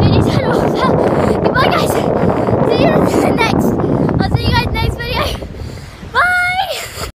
Elisa Rosa, di